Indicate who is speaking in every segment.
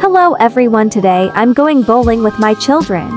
Speaker 1: Hello everyone today I'm going bowling with my children.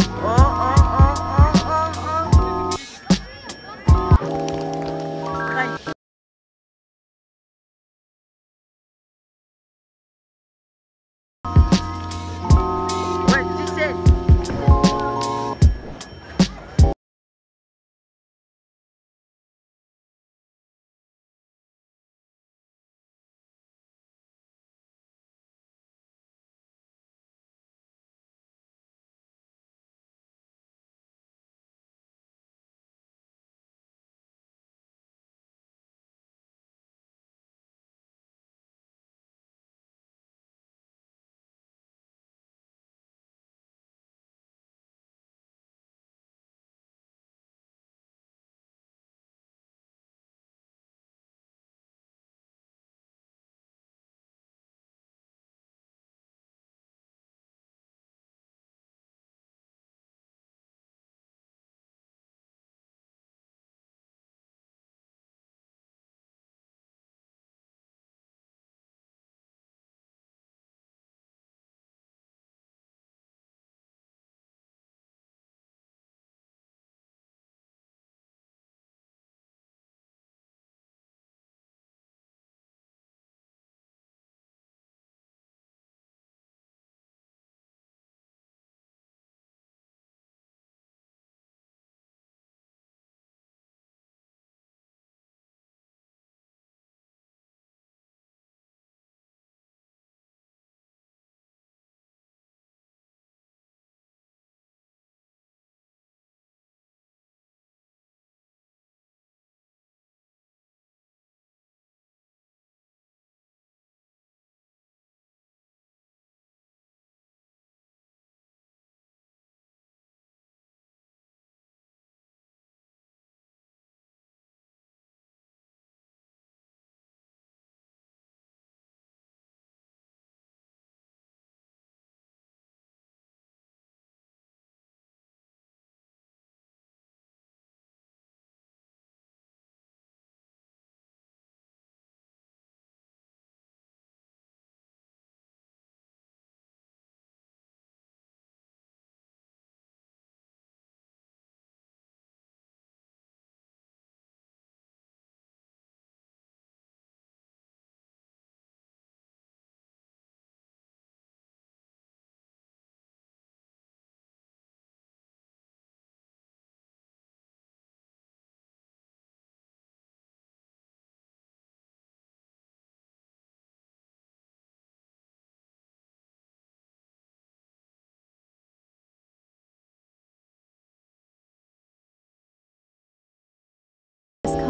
Speaker 1: This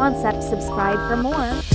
Speaker 1: concept subscribe for more.